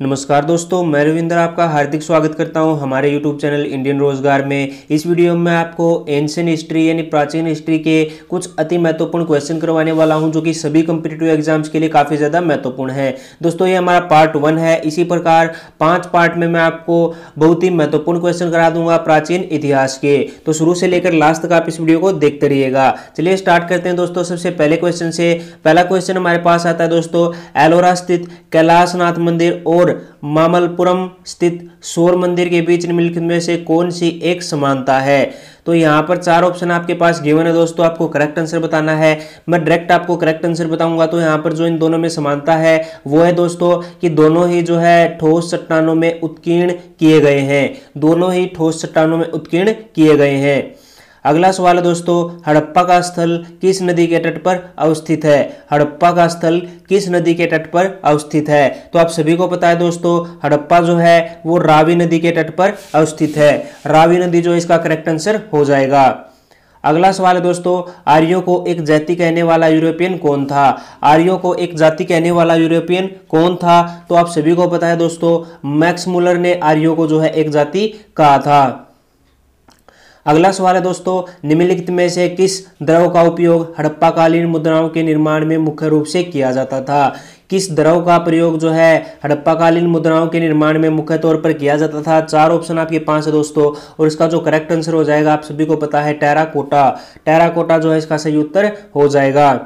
नमस्कार दोस्तों, मैं रविंद्र आपका हार्दिक स्वागत करता हूँ हमारे YouTube चैनल इंडियन रोज़गार में। इस वीडियो में आपको एंशियन हिस्ट्री यानी प्राचीन हिस्ट्री के कुछ अति महत्वपूर्ण क्वेश्चन करवाने वाला हूँ, जो कि सभी कंपिटेटिव एग्ज़ाम्स के लिए काफ़ी ज़्यादा महत्वपूर्ण है। दोस्तों, ये हमारा पार्ट वन है। इसी प्रकार, पाँच पार्ट में मैं आपको बहुत ही महत्वपूर्ण क्वेश्चन करा दूँगा प्राचीन इतिहास के। तो शुरू से लेकर लास्ट तक आप इस वीडियो को देखते रहिएगा। चलिए स्टार्ट करते हैं दोस्तों, सबसे पहले क्वेश्चन से। पहला क्वेश्चन हमारे पास आता है दोस्तों एलोरा स्थित कैलाशनाथ मंदिर और और मामलपुरम स्थित सौर मंदिर के बीच निम्नलिखित में से कौन सी एक समानता है? तो यहाँ पर चार ऑप्शन आपके पास गिवन है दोस्तों, आपको करेक्ट आंसर बताना है। मैं डायरेक्ट आपको करेक्ट आंसर बताऊँगा तो यहाँ पर जो इन दोनों में समानता है, वो है दोस्तों कि दोनों ही जो है ठोस चट्टानों में उत्कीर्ण किए गए हैं। दोनों ही ठोस चट्टानों में उत्कीर्ण किए गए हैं। अगला सवाल है दोस्तों, हड़प्पा का स्थल किस नदी के तट पर अवस्थित है? हड़प्पा का स्थल किस नदी के तट पर अवस्थित है? तो आप सभी को पता है दोस्तों, हड़प्पा जो है, वो रावी नदी के तट पर अवस्थित है। रावी नदी जो इसका करेक्ट आंसर हो जाएगा। अगला सवाल है दोस्तों, आर्यों को एक जाति कहने वाला यूरोपियन कौन था? आर्यों को एक जाति कहने वाला यूरोपियन कौन था? तो आप सभी को पता है दोस्तों, मैक्स मुलर ने आर्यों को जो है, एक जाति कहा था। अगला सवाल है दोस्तों, निम्नलिखित में से किस द्रव का उपयोग हड़प्पाकालीन मुद्राओं के निर्माण में मुख्य रूप से किया जाता था? किस द्रव का प्रयोग जो है हड़प्पाकालीन मुद्राओं के निर्माण में मुख्य तौर पर किया जाता था? चार ऑप्शन आपके पास है दोस्तों, और इसका जो करेक्ट आंसर हो जाएगा, आप सभी को पता है टेराकोटा। टेराकोटा जो है इसका सही उत्तर हो जाएगा।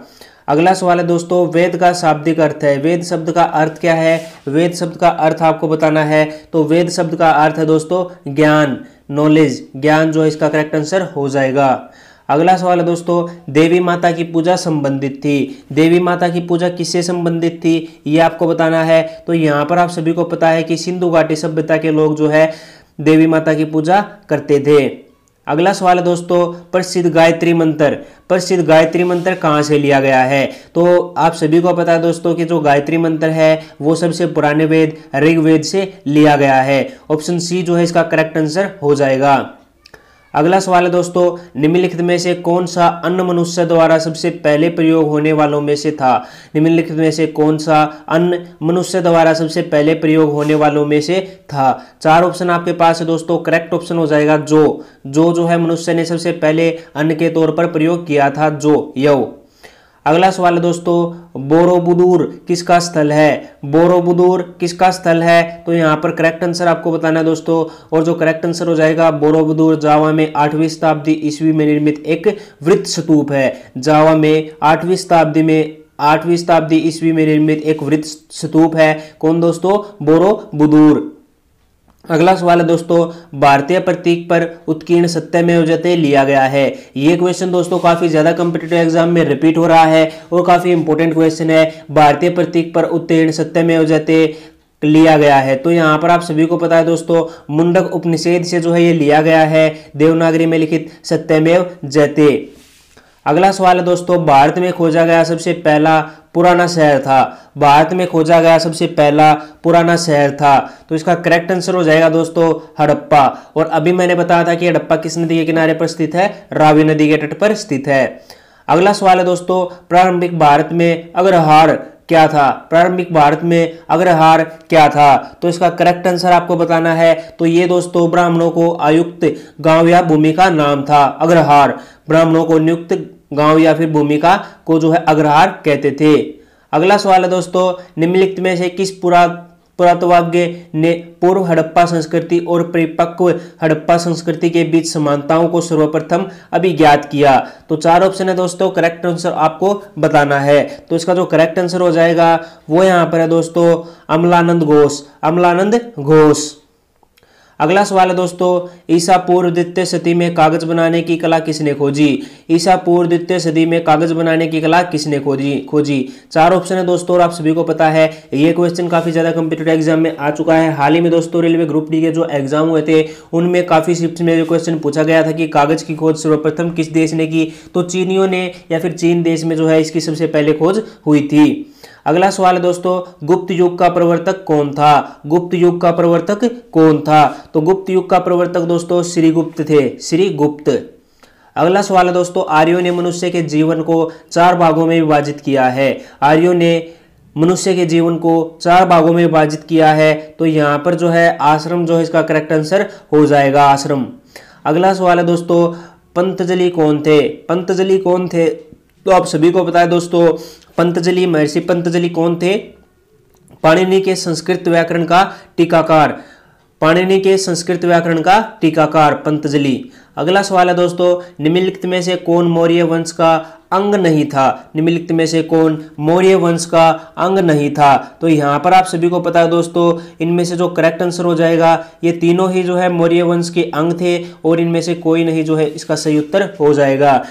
अगला सवाल है दोस्तों, वेद का शाब्दिक अर्थ है। वेद शब्द का अर्थ क्या है? वेद शब्द का अर्थ आपको बताना है। तो वेद शब्द का अर्थ है दोस्तों, ज्ञान। नॉलेज ज्ञान जो है इसका करेक्ट आंसर हो जाएगा। अगला सवाल है दोस्तों, देवी माता की पूजा संबंधित थी। देवी माता की पूजा किससे संबंधित थी? ये आपको बताना है। तो यहाँ पर आप सभी को पता है कि सिंधु घाटी सभ्यता के लोग जो है, देवी माता की पूजा करते थे। अगला सवाल है दोस्तों, प्रसिद्ध गायत्री मंत्र। प्रसिद्ध गायत्री मंत्र कहाँ से लिया गया है? तो आप सभी को पता है दोस्तों कि जो गायत्री मंत्र है, वो सबसे पुराने वेद, ऋग्वेद से लिया गया है। ऑप्शन सी जो है इसका करेक्ट आंसर हो जाएगा। अगला सवाल है दोस्तों, निम्नलिखित में से कौन सा अन्य मनुष्य द्वारा सबसे पहले प्रयोग होने वालों में से था? निम्नलिखित में से कौन सा अन्य मनुष्य द्वारा सबसे पहले प्रयोग होने वालों में से था? चार ऑप्शन आपके पास है दोस्तों करेक्ट ऑप्शन हो जाएगा जो। जो जो है मनुष्य ने सबसे पहले अन्न के तौर पर प्रयोग किया था, जो यव अगला सवाल है दोस्तों, बोरोबुदूर किसका स्थल है? बोरोबुदूर किसका स्थल है? तो यहाँ पर करेक्ट आंसर आपको बताना है दोस्तों, और जो करेक्ट आंसर हो जाएगा, बोरोबुदूर जावा में आठवीं शताब्दी ईस्वी में निर्मित एक वृत्त स्तूप है। जावा में आठवीं शताब्दी में, आठवीं शताब्दी ईस्वी में निर्मित एक वृत्त स्तूप है। कौन दोस्तों? बोरोबुदूर। अगला सवाल है दोस्तों, भारतीय प्रतीक पर उत्कीर्ण सत्य में जते लिया गया है। ये क्वेश्चन दोस्तों काफ़ी ज़्यादा कंपिटेटिव एग्ज़ाम में रिपीट हो रहा है और काफ़ी इंपोर्टेंट क्वेश्चन है। भारतीय प्रतीक पर उत्तीर्ण सत्य में जते लिया गया है। तो यहाँ पर आप सभी को पता है दोस्तों, मुंडक उपनिषेद से जो है ये लिया गया है, देवनागरी में लिखित सत्यमेव जयते अगला सवाल है दोस्तों, भारत में खोजा गया सबसे पहला पुराना शहर था। भारत में खोजा गया सबसे पहला पुराना शहर था। तो इसका करेक्ट आंसर हो जाएगा दोस्तों, हड़प्पा। और अभी मैंने बताया था कि हड़प्पा किस नदी के किनारे पर स्थित है? रावी नदी के तट पर स्थित है। अगला सवाल है दोस्तों, प्रारंभिक भारत में अग्रहार क्या था? प्रारंभिक भारत में अग्रहार क्या था? तो इसका करेक्ट आंसर आपको बताना है। तो ये दोस्तों ब्राह्मणों को आयुक्त गाँव या भूमि का नाम था, अग्रहार। ब्राह्मणों को नियुक्त गाँव या फिर भूमिका को जो है अग्रहार कहते थे। अगला सवाल है दोस्तों, निम्नलिखित में से किस पुरा पुरातवाज्ञ ने पूर्व हड़प्पा संस्कृति और परिपक्व हड़प्पा संस्कृति के बीच समानताओं को सर्वप्रथम अभिज्ञात किया। तो चार ऑप्शन है दोस्तों करेक्ट आंसर आपको बताना है। तो इसका जो करेक्ट आंसर हो जाएगा, वो यहाँ पर है दोस्तों, अमलानंद घोष। अमलानंद घोष। अगला सवाल है दोस्तों, ईसा पूर्व द्वितीय सदी में कागज़ बनाने की कला किसने खोजी? ईसा पूर्व द्वितीय सदी में कागज़ बनाने की कला किसने खोजी? खोजी? चार ऑप्शन है दोस्तों, और आप सभी को पता है, ये क्वेश्चन काफ़ी ज़्यादा कंप्यूटर एग्ज़ाम में आ चुका है। हाल ही में दोस्तों, रेलवे ग्रुप डी के जो एग्ज़ाम हुए थे, उनमें काफ़ी शिफ्ट में क्वेश्चन पूछा गया था कि कागज़ की खोज सर्वप्रथम किस देश ने की? तो चीनियों ने या फिर चीन देश में जो है, इसकी सबसे पहले खोज हुई थी। अगला सवाल है दोस्तों, गुप्त युग का प्रवर्तक कौन था? गुप्त युग का प्रवर्तक कौन था? तो गुप्त युग का प्रवर्तक दोस्तों श्री गुप्त थे श्री गुप्त अगला सवाल है दोस्तों, आर्यों ने मनुष्य के जीवन को चार भागों में विभाजित किया है। आर्यो ने मनुष्य के जीवन को चार भागों में विभाजित किया है तो यहाँ पर जो है आश्रम जो है इसका करेक्ट आंसर हो जाएगा आश्रम। अगला सवाल है दोस्तों, पंतजलि कौन थे? पंतजलि कौन थे? तो आप सभी को है दोस्तों पंतजलि महर्षि पंतजलि कौन थे? पाणिनि के संस्कृत व्याकरण का टीकाकार। पाणिनि के संस्कृत व्याकरण का टीकाकार पंतजलि। अगला सवाल है दोस्तों, निम्नलिखित में से कौन मौर्य वंश का अंग नहीं था? निम्नलिखित में से कौन मौर्य वंश का अंग नहीं था? तो यहाँ पर आप सभी को पता है दोस्तों, इनमें से जो करेक्ट आंसर हो जाएगा, ये तीनों ही जो है मौर्य वंश के अंग थे और इनमें से कोई नहीं जो है इसका सही उत्तर हो जाएगा।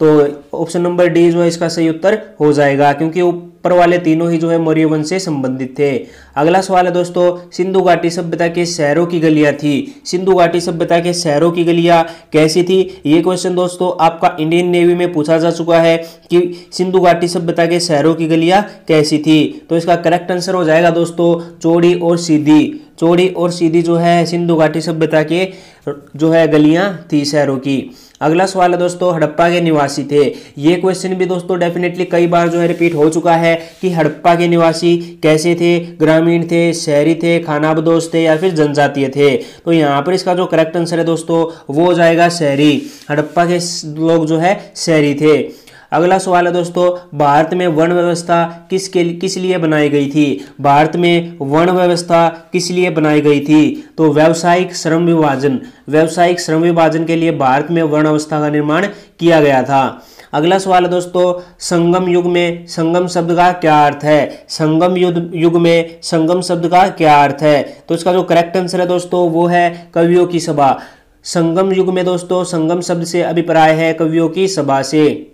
तो ऑप्शन नंबर डी जो है इसका सही उत्तर हो जाएगा, क्योंकि ऊपर वाले तीनों ही जो है मौर्य वंश से संबंधित थे। अगला सवाल है दोस्तों, सिंधु घाटी सभ्यता के शहरों की गलियाँ थी। सिंधु घाटी सभ्यता के शहरों की गलियाँ कैसी थी? ये क्वेश्चन दोस्तों आपका इंडियन नेवी में पूछा जा चुका है कि सिंधु घाटी सभ्यता के शहरों की गलियाँ कैसी थी। तो इसका करेक्ट आंसर हो जाएगा दोस्तों, चौड़ी और सीधी। चौड़ी और सीधी जो है सिंधु घाटी सभ्यता के जो है गलियाँ थी शहरों की। अगला सवाल है दोस्तों, हड़प्पा के निवासी थे। ये क्वेश्चन भी दोस्तों डेफिनेटली कई बार जो है रिपीट हो चुका है कि हड़प्पा के निवासी कैसे थे, ग्रामीण थे, शहरी थे, खानाबदोश थे या फिर जनजातीय थे? तो यहाँ पर इसका जो करेक्ट आंसर है दोस्तों, वो हो जाएगा शहरी। हड़प्पा के लोग जो है शहरी थे। अगला सवाल है दोस्तों, भारत में वर्ण व्यवस्था किसके किस लिए बनाई गई थी? भारत में वर्ण व्यवस्था किस लिए बनाई गई थी? तो व्यावसायिक श्रम विभाजन, व्यावसायिक श्रम विभाजन के लिए भारत में वर्ण व्यवस्था का निर्माण किया गया था। अगला सवाल है दोस्तों, संगम युग में संगम शब्द का क्या अर्थ है? संगम युग युग में संगम शब्द का क्या अर्थ है? तो इसका जो करेक्ट आंसर है दोस्तों, वो है कवियों की सभा। संगम युग में दोस्तों, संगम शब्द से अभिप्राय है कवियों की सभा से।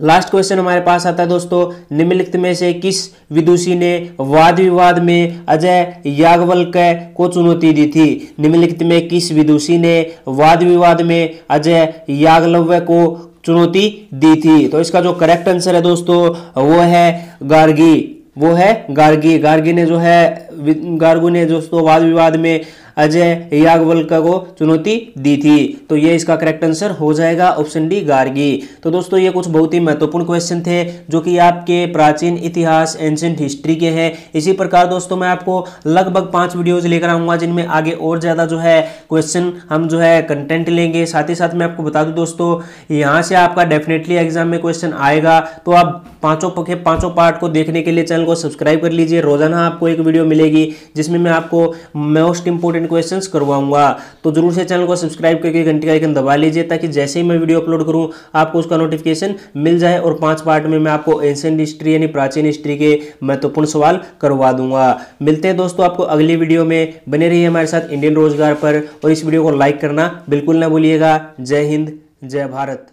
लास्ट क्वेश्चन हमारे पास आता है दोस्तों, निम्नलिखित में से किस विदुषी ने वाद विवाद में अजय याज्ञवल्क्य को चुनौती दी थी? निम्नलिखित में किस विदुषी ने वाद विवाद में अजय याग्लव्य को चुनौती दी थी? तो इसका जो करेक्ट आंसर है दोस्तों, वो है गार्गी। वो है गार्गी। गार्गी ने जो है, गार्गू ने दोस्तों वाद विवाद में अजय याग्वल्का को चुनौती दी थी। तो ये इसका करेक्ट आंसर हो जाएगा ऑप्शन डी गार्गी। तो दोस्तों, ये कुछ बहुत ही महत्वपूर्ण क्वेश्चन थे, जो कि आपके प्राचीन इतिहास एंशेंट हिस्ट्री के हैं। इसी प्रकार दोस्तों, मैं आपको लगभग पाँच वीडियोज़ लेकर आऊँगा, जिनमें आगे और ज़्यादा जो है क्वेश्चन हम जो है कंटेंट लेंगे। साथ ही साथ मैं आपको बता दूँ दोस्तों, यहाँ से आपका डेफिनेटली एग्ज़ाम में क्वेश्चन आएगा। तो आप पाँचों पखे पाँचों पार्ट को देखने के लिए चैनल को सब्सक्राइब कर लीजिए। रोज़ाना आपको एक वीडियो मिलेगी, जिसमें मैं आपको मोस्ट इंपोर्टेंट इंपॉर्टेंट क्वेश्चंस करवाऊँगा तो ज़रूर से चैनल को सब्सक्राइब करके घंटी का आइकन दबा लीजिए, ताकि जैसे ही मैं वीडियो अपलोड करूँ, आपको उसका नोटिफिकेशन मिल जाए, और पाँच पार्ट में मैं आपको एंशियंट हिस्ट्री यानी प्राचीन हिस्ट्री के महत्वपूर्ण सवाल करवा दूँगा। मिलते हैं दोस्तों आपको अगली वीडियो में। बने रहिए हमारे साथ इंडियन रोज़गार पर, और इस वीडियो को लाइक करना बिल्कुल ना भूलिएगा। जय हिंद, जय भारत।